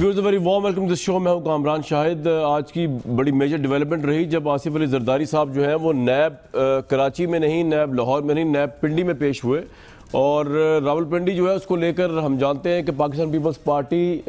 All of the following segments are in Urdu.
Viewers very warm welcome this show, میں ہوں کامران شاہد۔ آج کی بڑی میجر ڈیولپمنٹ رہی جب آصف علی زرداری صاحب جو ہیں وہ نیب کراچی میں نہیں، نیب لاہور میں نہیں، نیب پنڈی میں پیش ہوئے۔ اور راول پنڈی جو ہے اس کو لے کر ہم جانتے ہیں کہ پاکستان پیپلز پارٹی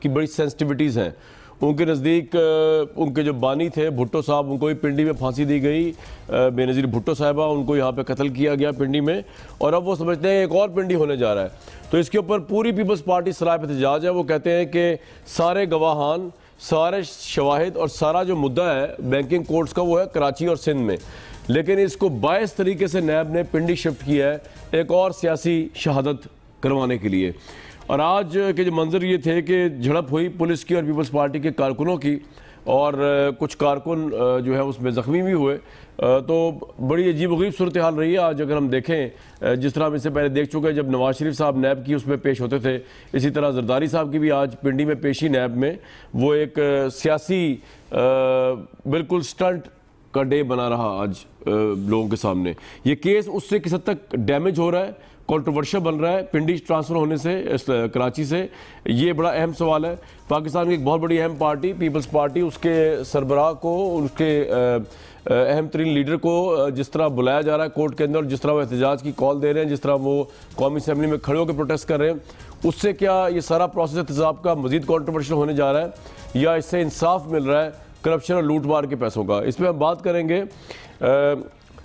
کی بڑی سینسٹیوٹیز ہیں۔ ان کے نزدیک، ان کے جو بانی تھے، بھٹو صاحب، ان کو بھی پنڈی میں پھانسی دی گئی۔ بے نظیر بھٹو صاحبہ، ان کو یہاں پہ قتل کیا گیا پنڈی میں۔ اور اب وہ سمجھتے ہیں ایک اور پنڈی ہونے جا رہا ہے۔ تو اس کے اوپر پوری پیپلز پارٹی سرائے احتجاج ہے۔ وہ کہتے ہیں کہ سارے گواہان، سارے شواہد اور سارا جو مدعا ہے، بینکنگ کورٹس کا وہ ہے، کراچی اور سندھ میں۔ لیکن اس کو باعث طریقے سے نیب نے پنڈی شفٹ کیا ہے ایک اور سیاسی شہادت کروانے کے لیے۔ اور آج کے جو منظر یہ تھے کہ جھڑپ ہوئی پولیس کی اور پیپلز پارٹی کے کارکنوں کی اور کچھ کارکن جو ہے اس میں زخمی بھی ہوئے تو بڑی عجیب و غریب صورتحال رہی ہے۔ آج اگر ہم دیکھیں جس طرح ہم اس سے پہلے دیکھ چکے جب نواز شریف صاحب نیب کی اس میں پیش ہوتے تھے، اسی طرح زرداری صاحب کی بھی آج پنڈی میں پیشی نیب میں، وہ ایک سیاسی بالکل سٹنٹ کا ڈے بنا رہا آج لوگوں کے سامنے۔ یہ کیس اس سے کس حد تک ڈیمیج ہو رہا ہے؟ کانٹروورشل بن رہا ہے، پنڈی ٹرانسفر ہونے سے کراچی سے، یہ بڑا اہم سوال ہے۔ پاکستان کی ایک بہت بڑی اہم پارٹی، پیپلز پارٹی، اس کے سربراہ کو ان کے اہم ترین لیڈر کو جس طرح بلایا جا رہا ہے کورٹ کے اندر، جس طرح وہ احتجاج کی کال دے رہے ہیں، جس طرح وہ قومی اسمبلی میں کھڑے ہو کے پروٹیسٹ کر رہے ہیں، اس سے کیا یہ سارا پروسیس احتجاب کا مزید کانٹروورشل ہونے جا رہا ہے؟ یا اس سے انصاف مل رہا ہے کرپشن اور لوٹ مار کے پیسوں کا؟ اس پہ ہم بات کریں گے۔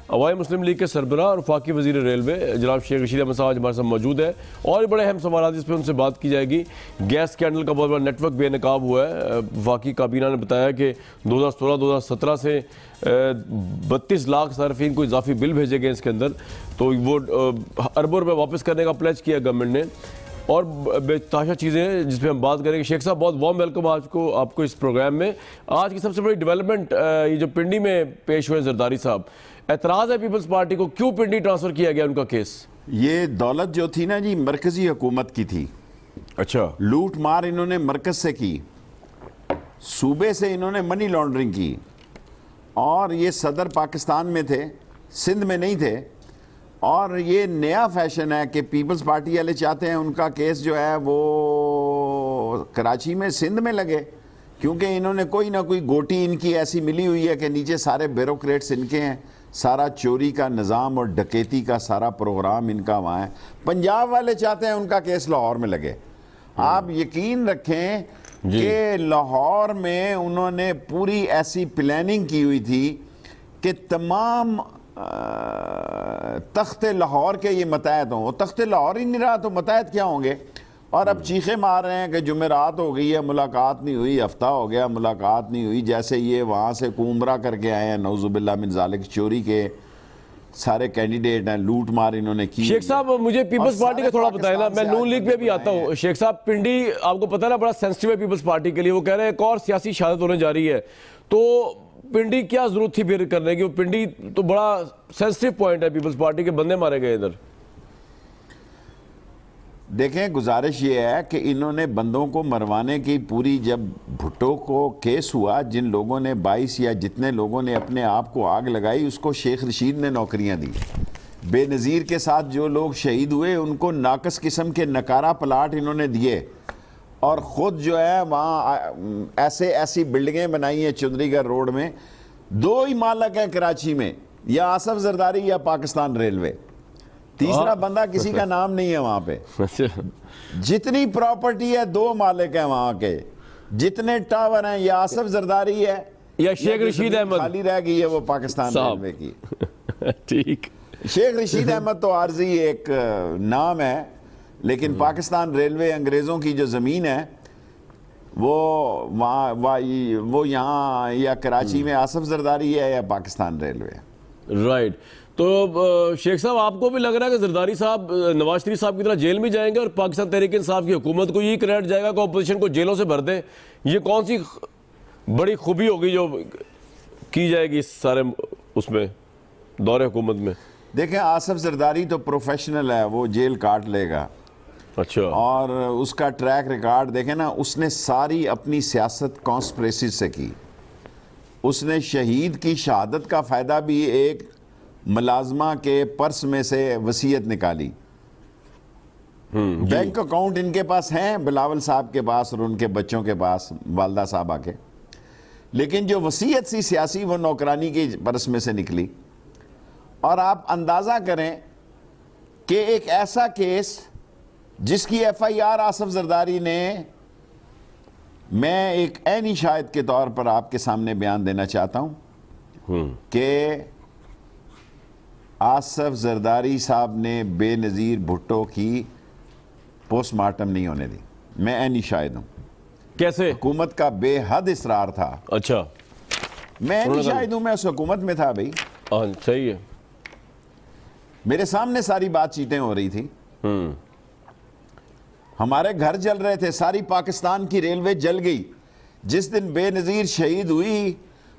عوائی مسلم لیگ کے سربراہ اور وفاقی وزیر ریلوے، جناب شیخ رشید احمد صاحب ہمارے ساتھ موجود ہے اور بڑے اہم سوالات اس پہ ان سے بات کی جائے گی۔ گیس کینڈل کا بہت بڑا نیٹ ورک بے نقاب ہوا ہے۔ وفاقی کابینہ نے بتایا کہ دو ہزار سولہ، دو ہزار سترہ سے بتیس لاکھ صارفین کو اضافی بل بھیجے گئے اس کے اندر۔ تو وہ اربوں روپے واپس کرنے کا پلیچ کیا گورنمنٹ نے۔ اور بے تاشا چیزیں جس پہ ہم بات کریں گے۔ شیخ صاحب، بہت وارم ویلکم آج کو، آپ کو اس پروگرام میں۔ آج کی سب سے بڑی ڈیولپمنٹ یہ جو پنڈی میں پیش ہوئے زرداری صاحب۔ اعتراض ہے پیپلز پارٹی کو کیوں پنڈی ٹرانسفر کیا گیا ان کا کیس؟ یہ دولت جو تھی نا جی مرکزی حکومت کی تھی۔ اچھا۔ لوٹ مار انہوں نے مرکز سے کی صوبے سے انہوں نے منی لانڈرنگ کی۔ اور یہ صدر پاکستان میں تھے سندھ میں نہیں تھے۔ اور یہ نیا فیشن ہے کہ پیپلز پارٹی والے چاہتے ہیں ان کا کیس جو ہے وہ کراچی میں سندھ میں لگے۔ کیونکہ انہوں نے کوئی نہ کوئی گوٹی ان کی ایسی ملی ہوئی ہے کہ نیچے سارے بیروکریٹس ان کے ہیں۔ سارا چوری کا نظام اور ڈکیتی کا سارا پروگرام ان کا وہاں ہے۔ پنجاب والے چاہتے ہیں ان کا کیس لاہور میں لگے۔ آپ یقین رکھیں جی۔ کہ لاہور میں انہوں نے پوری ایسی پلاننگ کی ہوئی تھی کہ تمام تخت لاہور کے یہ متحد ہوں۔ تخت لاہور ہی نہیں رہا تو متحد کیا ہوں گے؟ اور اب چیخے مار رہے ہیں کہ جمعرات ہو گئی ہے ملاقات نہیں ہوئی ہفتہ ہو گیا ملاقات نہیں ہوئی۔ جیسے یہ وہاں سے کومرہ کر کے آئے ہیں نوزب باللہ من ذالک چوری کے سارے کینڈیڈیٹ ہیں لوٹ مار انہوں نے کی شیخ صاحب مجھے پیپلز پارٹی کا تھوڑا بتائیں نا میں نون لیگ پہ بھی آتا ہوں۔ شیخ صاحب پنڈی آپ کو پتہ نا بڑا سینسٹیو ہے پیپلز پارٹی کے لیے۔ وہ کہہ رہے ہیں ایک اور سیاسی شہادت ہونے جا رہی ہے۔ تو پنڈی کیا ضرورت تھی پھر کرنے کی؟ پنڈی تو بڑا سینسٹیو پوائنٹ ہے پیپلز پارٹی کے بندے مارے گئے ادھر۔ دیکھیں، گزارش یہ ہے کہ انہوں نے بندوں کو مروانے کی پوری جب بھٹو کو کیس ہوا، جن لوگوں نے بائیس یا جتنے لوگوں نے اپنے آپ کو آگ لگائی، اس کو شیخ رشید نے نوکریاں دی۔ بے نظیر کے ساتھ جو لوگ شہید ہوئے، ان کو ناقص قسم کے نکارہ پلاٹ انہوں نے دیے۔ اور خود جو ہے، وہاں ایسے ایسی بلڈنگیں بنائی ہیں چندری گڑھ روڈ میں۔ دو ہی مالک ہیں کراچی میں، یا آصف زرداری یا پاکستان ریلوے۔ تیسرا بندہ کسی کا نام نہیں ہے وہاں پہ۔ اچھا۔ جتنی پراپرٹی ہے دو مالک ہیں وہاں کے۔ جتنے ٹاور ہیں یا آصف زرداری ہے یا شیخ رشید احمد۔ خالی رہ گئی ہے وہ پاکستان ریلوے کی۔ ٹھیک۔ شیخ رشید احمد تو عارضی ایک نام ہے لیکن پاکستان ریلوے انگریزوں کی جو زمین ہے وہ وہ یہاں یا کراچی میں آصف زرداری ہے یا پاکستان ریلوے۔ رائٹ تو شیخ صاحب آپ کو بھی لگ رہا ہے کہ زرداری صاحب نواز شریف صاحب کی طرح جیل میں جائیں گے اور پاکستان تحریک انصاف کی حکومت کو یہ کریڈٹ جائے گا کہ اپوزیشن کو جیلوں سے بھر دیں؟ یہ کون سی بڑی خوبی ہوگی جو کی جائے گی اس سارے اس میں دور حکومت میں؟ دیکھیں آصف زرداری تو پروفیشنل ہے وہ جیل کاٹ لے گا۔ اچھا۔ اور اس کا ٹریک ریکارڈ دیکھیں نا اس نے ساری اپنی سیاست کانسپریسز سے کی۔ اس نے شہید کی شہادت کا فائدہ بھی ایک ملازمہ کے پرس میں سے وسیعت نکالی۔ بینک اکاؤنٹ ان کے پاس ہیں بلاول صاحب کے پاس اور ان کے بچوں کے پاس والدہ صاحبہ کے۔ لیکن جو وسیعت سی سیاسی وہ نوکرانی کی برس میں سے نکلی۔ اور آپ اندازہ کریں کہ ایک ایسا کیس جس کی F I R Asif Zardari نے میں ایک اینی شاہد کے طور پر آپ کے سامنے بیان دینا چاہتا ہوں کہ آصف زرداری صاحب نے بے نظیر بھٹو کی پوسٹ مارٹم نہیں ہونے دی۔ میں اینی شاہد ہوں۔ کیسے؟ حکومت کا بے حد اصرار تھا۔ اچھا۔ میں اینی شاہد ہوں میں اس حکومت میں تھا بھائی۔ ہاں صحیح ہے۔ میرے سامنے ساری بات چیتیں ہو رہی تھی۔ ہمارے گھر جل رہے تھے ساری پاکستان کی ریلوے جل گئی۔ جس دن بے نظیر شہید ہوئی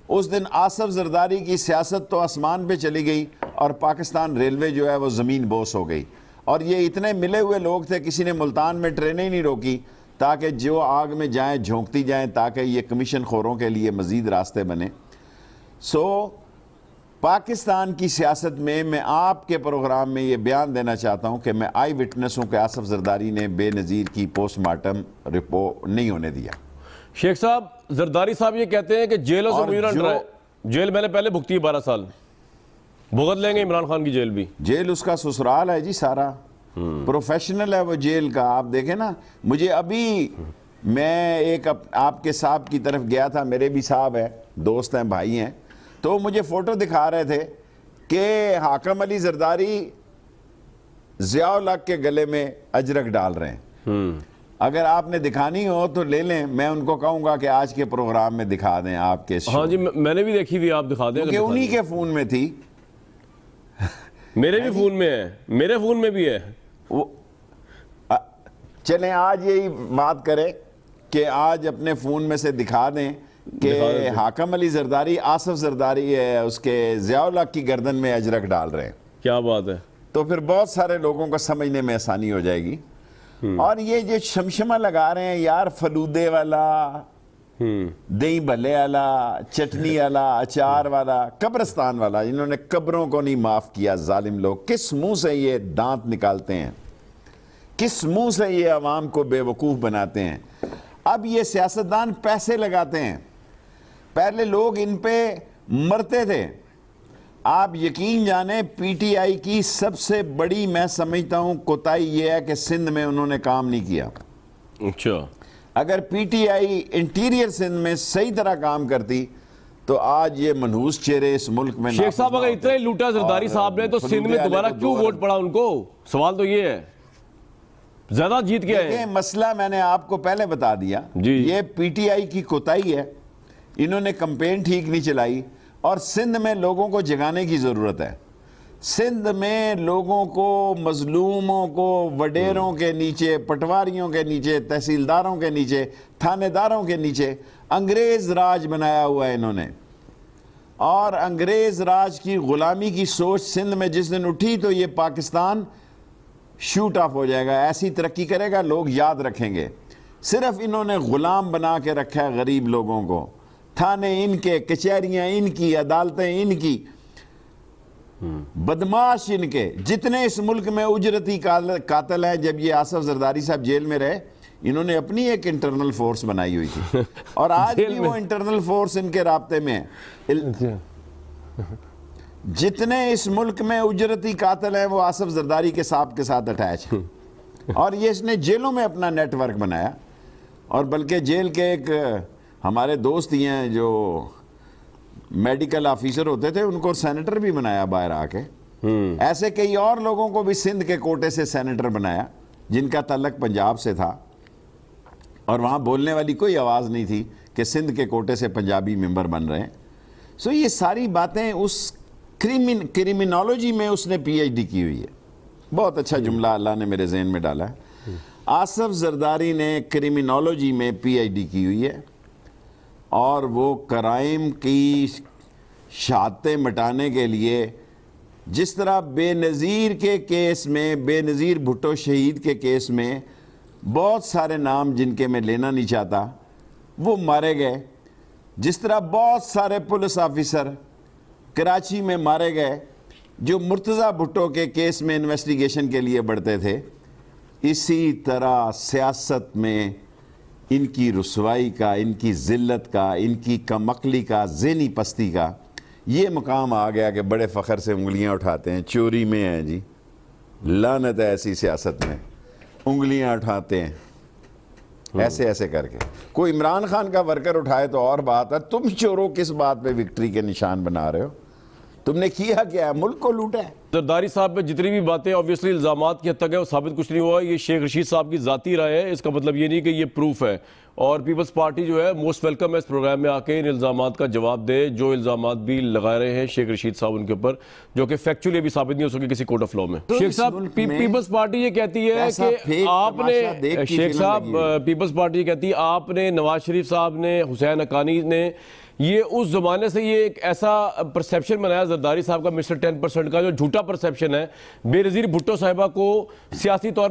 اس دن آصف زرداری کی سیاست تو آسمان پہ چلی گئی۔ اور پاکستان ریلوے جو ہے وہ زمین بوس ہو گئی۔ اور یہ اتنے ملے ہوئے لوگ تھے کسی نے ملتان میں ٹرینیں ہی نہیں روکی تاکہ جو آگ میں جائیں جھونکتی جائیں تاکہ یہ کمیشن خوروں کے لیے مزید راستے بنے۔ سو پاکستان کی سیاست میں میں آپ کے پروگرام میں یہ بیان دینا چاہتا ہوں کہ میں آئی وٹنس ہوں کہ آصف زرداری نے بے نظیر کی پوسٹ مارٹم رپورٹ نہیں ہونے دیا۔ شیخ صاحب زرداری صاحب یہ کہتے ہیں کہ جیلوں سے اور مجھے نہ جو- ڈرائے۔ جیل میں نے پہلے بھگتی ہے بارہ سال۔ بھگت لیں گے عمران خان کی جیل بھی۔ جیل اس کا سسرال ہے جی سارا۔ پروفیشنل ہے وہ جیل کا آپ دیکھیں نا مجھے ابھی میں ایک آپ کے صاحب کی طرف گیا تھا میرے بھی صاحب ہیں دوست ہیں بھائی ہیں۔ تو مجھے فوٹو دکھا رہے تھے کہ حاکم علی زرداری ضیاء الحق کے گلے میں اجرک ڈال رہے ہیں۔ اگر آپ نے دکھانی ہو تو لے لیں میں ان کو کہوں گا کہ آج کے پروگرام میں دکھا دیں آپ کے ہاں جی میں نے بھی دیکھی ہوئی آپ دکھا دیں اگر کہ دکھا انہی۔ کے فون میں تھی۔ میرے بھی فون میں ہے میرے فون میں بھی ہے۔ چلیں آج یہی بات کریں کہ آج اپنے فون میں سے دکھا دیں کہ۔ حاکم علی زرداری آصف زرداری ہے اس کے ضیاء الحق کی گردن میں اجرک ڈال رہے ہیں۔ کیا بات ہے۔ تو پھر بہت سارے لوگوں کو سمجھنے میں آسانی ہو جائے گی۔ اور یہ جو شمشمہ لگا رہے ہیں یار فلودے والا دہی بھلے والا، چٹنی والا، اچار والا، قبرستان والا، انہوں نے قبروں کو نہیں معاف کیا، ظالم لوگ۔ کس منہ سے یہ دانت نکالتے ہیں؟ کس منہ سے یہ عوام کو بے وقوف بناتے ہیں؟ اب یہ سیاستدان پیسے لگاتے ہیں۔ پہلے لوگ ان پہ مرتے تھے۔ آپ یقین جانیں، پی ٹی آئی کی سب سے بڑی، میں سمجھتا ہوں، کوتاہی یہ ہے کہ سندھ میں انہوں نے کام نہیں کیا۔ اچھا۔ اگر P T I interior Sindh میں صحیح طرح کام کرتی تو آج یہ منحوس چہرے اس ملک میں شیخ صاحب اگر ہی لوٹا زرداری صاحب نے تو سندھ میں دوبارہ کیوں ووٹ پڑا ان کو؟ سوال تو یہ ہے۔ زیادہ جیت گیا ہے مسئلہ میں نے آپ کو پہلے بتا دیا۔ جی۔ یہ پی ٹی آئی کی کوتاہی ہے۔ انہوں نے کمپین ٹھیک نہیں چلائی اور سندھ میں لوگوں کو جگانے کی ضرورت ہے۔ سندھ میں لوگوں کو، مظلوموں کو، وڈیروں کے نیچے، پٹواریوں کے نیچے، تحصیلداروں کے نیچے تھانے داروں کے نیچے انگریز راج بنایا ہوا ہے انہوں نے۔ اور انگریز راج کی غلامی کی سوچ سندھ میں جس دن اٹھی تو یہ پاکستان شوٹ آف ہو جائے گا، ایسی ترقی کرے گا، لوگ یاد رکھیں گے۔ صرف انہوں نے غلام بنا کے رکھا ہے غریب لوگوں کو۔ تھانے ان کے، کچہریاں ان کی، عدالتیں ان کی۔ بدماش ان کے۔ جتنے اس ملک میں اجرتی قاتل ہیں جب یہ آصف زرداری صاحب جیل میں رہے انہوں نے اپنی ایک انٹرنل فورس بنائی ہوئی تھی۔ اور آج بھی؟ وہ انٹرنل فورس ان کے رابطے میں ہے ال- جتنے اس ملک میں اجرتی قاتل ہیں وہ آصف زرداری کے صاحب کے ساتھ اٹیچ ہیں۔ اور یہ اس نے جیلوں میں اپنا نیٹ ورک بنایا۔ اور بلکہ جیل کے ایک ہمارے دوست ہی ہیں جو میڈیکل آفیسر ہوتے تھے ان کو سینیٹر بھی بنایا باہر آ کے۔ ایسے کئی اور لوگوں کو بھی سندھ کے کوٹے سے سینیٹر بنایا جن کا تعلق پنجاب سے تھا۔ اور وہاں بولنے والی کوئی آواز نہیں تھی کہ سندھ کے کوٹے سے پنجابی ممبر بن رہے ہیں۔ سو یہ ساری باتیں اس کریمن کریمنالوجی میں اس نے پی ایچ ڈی کی ہوئی ہے۔ بہت اچھا جملہ اللہ نے میرے ذہن میں ڈالا ہے۔ آصف زرداری نے کریمنالوجی میں پی ایچ ڈی کی ہوئی ہے۔ اور وہ کرائم کی شہادتیں مٹانے کے لیے جس طرح بے نظیر کے کیس میں، بے نظیر بھٹو شہید کے کیس میں بہت سارے نام جن کے میں لینا نہیں چاہتا، وہ مارے گئے۔ جس طرح بہت سارے پولیس آفیسر کراچی میں مارے گئے، جو مرتضی بھٹو کے کیس میں انویسٹیگیشن کے لیے بڑھتے تھے، اسی طرح سیاست میں ان کی رسوائی کا، ان کی ذلت کا، ان کی کمقلی کا ذہنی پستی کا، یہ مقام آ گیا کہ بڑے فخر سے انگلیاں اٹھاتے ہیں، چوری میں ہیں جی۔ لانت ہے ایسی سیاست میں، انگلیاں اٹھاتے ہیں، ایسے ایسے کر کے۔ کوئی عمران خان کا ورکر اٹھائے تو اور بات ہے، تم چورو کس بات پہ وکٹری کے نشان بنا رہے ہو؟ تم نے کیا کیا ہے؟ ملک کو لوٹا ہے۔ زرداری صاحب پہ جتنی بھی باتیں obviously الزامات کی حد تک ہے، وہ ثابت کچھ نہیں ہوا۔ یہ شیخ رشید صاحب کی ذاتی رائے ہے، اس کا مطلب یہ نہیں کہ یہ پروف ہے۔ اور پیپلز پارٹی جو ہے موسٹ ویلکم ہے اس پروگرام میں آ کے ان الزامات کا جواب دے جو الزامات بھی لگا رہے ہیں شیخ رشید صاحب ان کے اوپر جو کہ فیکچولی بھی ثابت نہیں ہو سکے کسی کورٹ آف لاء میں شیخ صاحب پیپلز پارٹی یہ کہتی ہے کہ آپ نے شیخ صاحب۔ پیپلز پارٹی یہ کہتی ہے آپ نے نواز شریف صاحب نے حسین اکانی نے یہ اس زمانے سے یہ ایک ایسا پرسیپشن بنایا زرداری صاحب کا مسٹر ٹین پرسنٹ کا جو جھوٹا پرسیپشن ہے بے نظیر بھٹو صاحبہ کو سیاسی طور